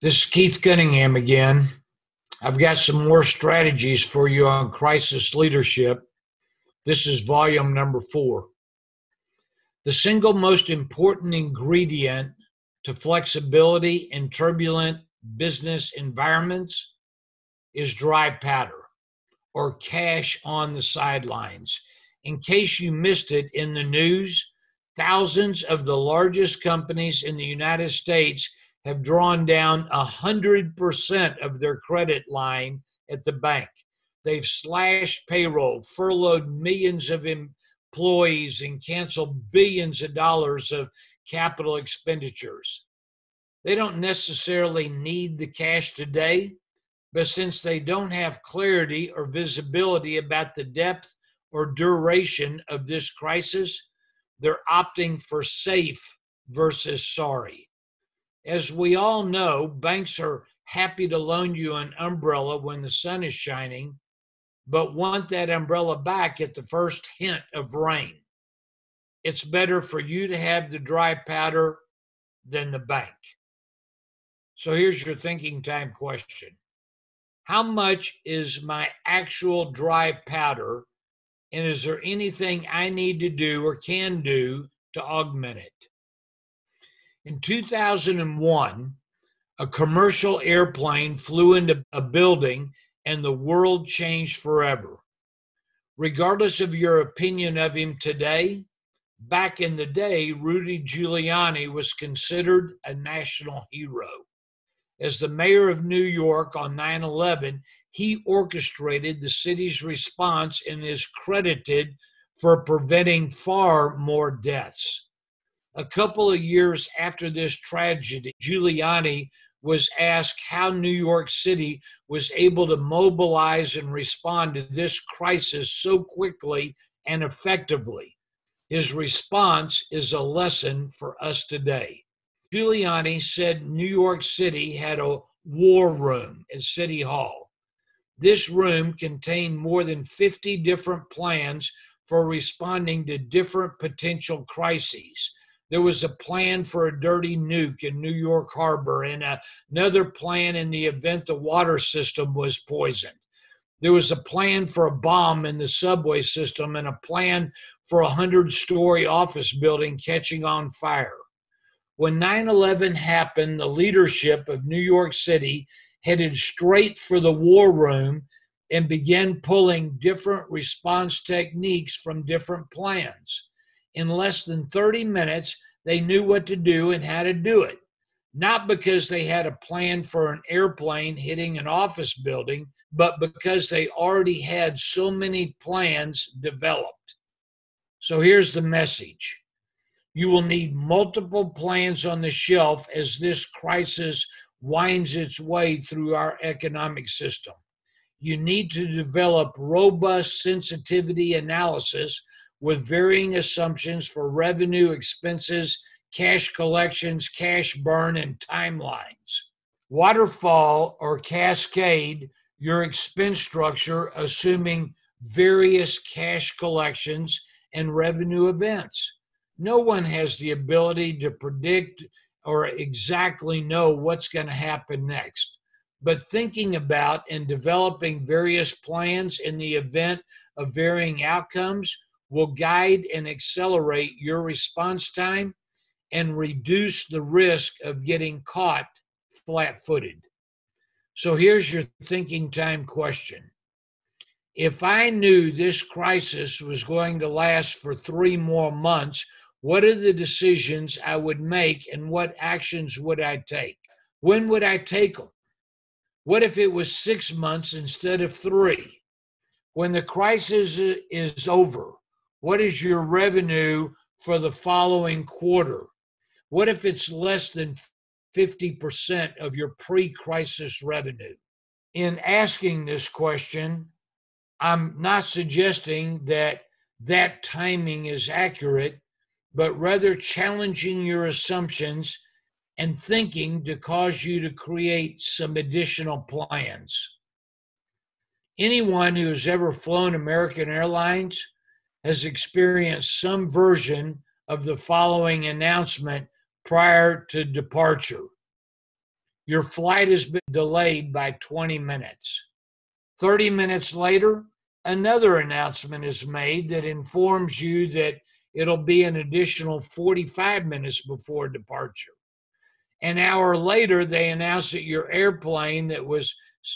This is Keith Cunningham again. I've got some more strategies for you on crisis leadership. This is volume number four. The single most important ingredient to flexibility in turbulent business environments is dry powder or cash on the sidelines. In case you missed it in the news, thousands of the largest companies in the United States have drawn down 100% of their credit line at the bank. They've slashed payroll, furloughed millions of employees, and canceled billions of dollars of capital expenditures. They don't necessarily need the cash today, but since they don't have clarity or visibility about the depth or duration of this crisis, they're opting for safe versus sorry. As we all know, banks are happy to loan you an umbrella when the sun is shining, but want that umbrella back at the first hint of rain. It's better for you to have the dry powder than the bank. So here's your thinking time question How much is my actual dry powder and is there anything I need to do or can do to augment it? In 2001, a commercial airplane flew into a building and the world changed forever. Regardless of your opinion of him today, back in the day, Rudy Giuliani was considered a national hero. As the mayor of New York on 9 11, he orchestrated the city's response and is credited for preventing far more deaths. A couple of years after this tragedy, Giuliani was asked how New York City was able to mobilize and respond to this crisis so quickly and effectively. His response is a lesson for us today. Giuliani said New York City had a war room at City Hall. This room contained more than 50 different plans for responding to different potential crises. There was a plan for a dirty nuke in New York Harbor and a, another plan in the event the water system was poisoned. There was a plan for a bomb in the subway system and a plan for a hundred story office building catching on fire. When 9 11 happened, the leadership of New York City headed straight for the war room and began pulling different response techniques from different plans. In less than 30 minutes, they knew what to do and how to do it. Not because they had a plan for an airplane hitting an office building, but because they already had so many plans developed. So here's the message you will need multiple plans on the shelf as this crisis winds its way through our economic system. You need to develop robust sensitivity analysis with varying assumptions for revenue, expenses, cash collections, cash burn, and timelines. Waterfall or cascade your expense structure, assuming various cash collections and revenue events no one has the ability to predict or exactly know what's going to happen next. But thinking about and developing various plans in the event of varying outcomes will guide and accelerate your response time and reduce the risk of getting caught flat footed. So here's your thinking time question. If I knew this crisis was going to last for three more months what are the decisions I would make and what actions would I take? When would I take them? What if it was six months instead of three? When the crisis is over, what is your revenue for the following quarter? What if it's less than 50% of your pre crisis revenue? In asking this question, I'm not suggesting that that timing is accurate but rather challenging your assumptions and thinking to cause you to create some additional plans. Anyone who has ever flown American Airlines has experienced some version of the following announcement prior to departure. your flight has been delayed by 20 minutes. 30 minutes later, another announcement is made that informs you that it'll be an additional 45 minutes before departure. An hour later, they announce that your airplane that was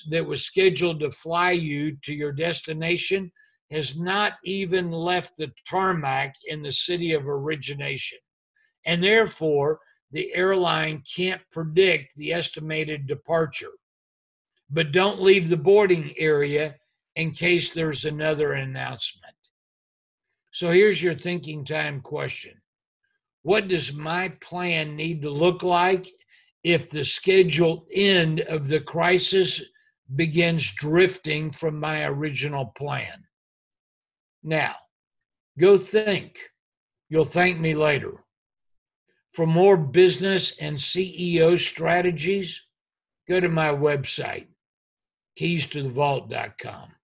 that was scheduled to fly you to your destination has not even left the tarmac in the city of origination. And therefore, the airline can't predict the estimated departure. But don't leave the boarding area in case there's another announcement. So here's your thinking time question What does my plan need to look like if the scheduled end of the crisis begins drifting from my original plan? Now, go think. You'll thank me later. For more business and CEO strategies, go to my website, keystothevault.com.